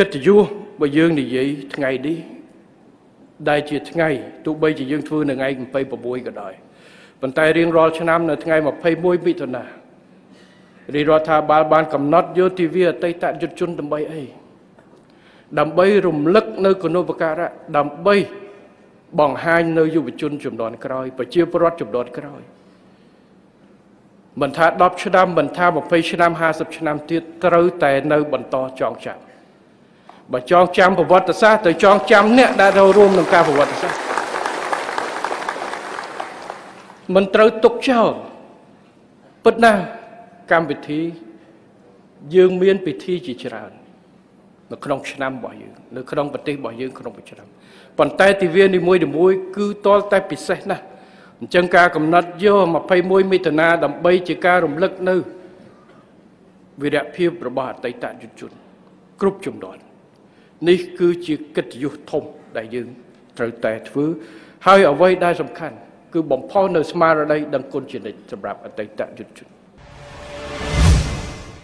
កិត្តិយសបើយើងនិយាយថ្ងៃនេះដែលជាថ្ងៃទោះបីជាយើងធ្វើនៅថ្ងៃ26ក៏ដោយប៉ុន្តែរៀងរាល់ឆ្នាំនៅថ្ងៃ21មិថុនារាជរដ្ឋាភិបាលបានកំណត់យោធាវាអតីតយុទ្ធជនដើម្បីអីដើម្បីរំលឹកនៅគុណូបការៈដើម្បីបង្ហាញនៅយុវជនចំនួនក្រោយប្រជាពលរដ្ឋចំនួនក្រោយមិនថា10ឆ្នាំមិនថា20ឆ្នាំ50ឆ្នាំទៀតត្រូវតែនៅបន្តចងចាំ បើចងចាំប្រវត្តិសាស្ត្រទៅចងចាំអ្នកដែលចូលរួមក្នុងការប្រវត្តិសាស្ត្រមិនត្រូវទុកចោលពិតណាស់កម្មវិធីយើងមានពិធីជាច្រើននៅក្នុងឆ្នាំរបស់យើងនៅក្នុងប្រទេសរបស់យើងក្នុងមួយឆ្នាំប៉ុន្តែទិវានីមួយៗគឺតលតែពិសេសណាស់អញ្ចឹងការកំណត់យក21មិថុនាដើម្បីជាការរំលឹកនៅវីរភាពរបស់អតីតយុវជនគ្រប់ជំនាន់ នេះគឺជាកិត្តិយសធំដែលយើងត្រូវតែធ្វើហើយអ្វីដែលសំខាន់គឺបំផុសនៅស្មារតីដឹងគុណជានិច្ចសម្រាប់អតីតយុវជន